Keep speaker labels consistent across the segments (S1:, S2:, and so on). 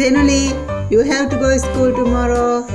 S1: Senuli, you have to go to school tomorrow.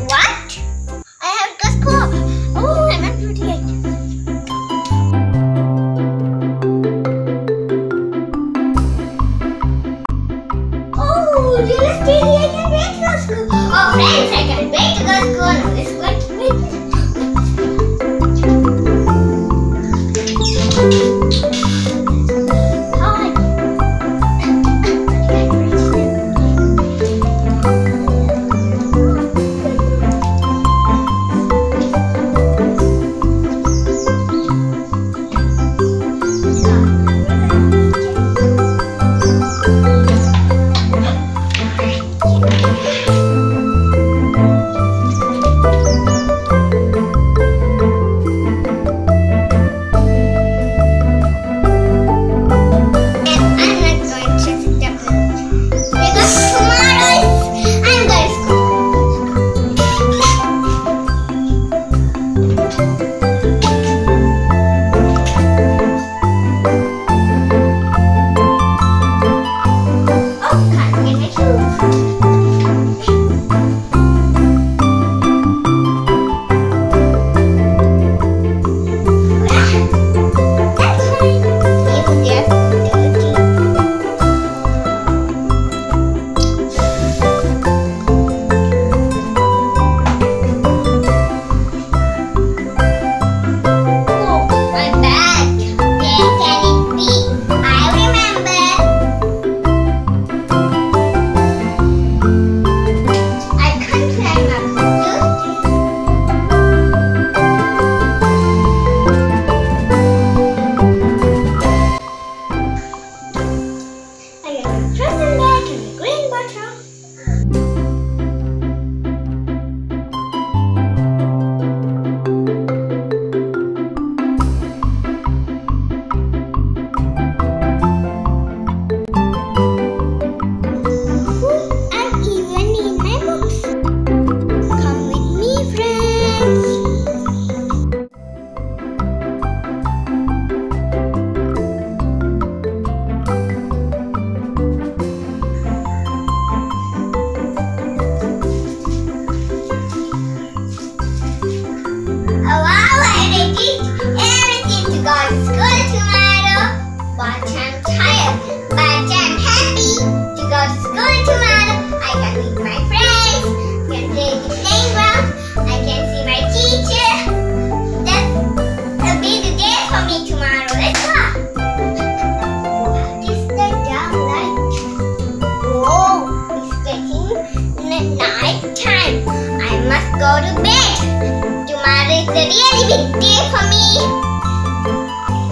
S2: go to bed. Tomorrow is a really big day for me.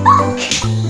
S2: Oh.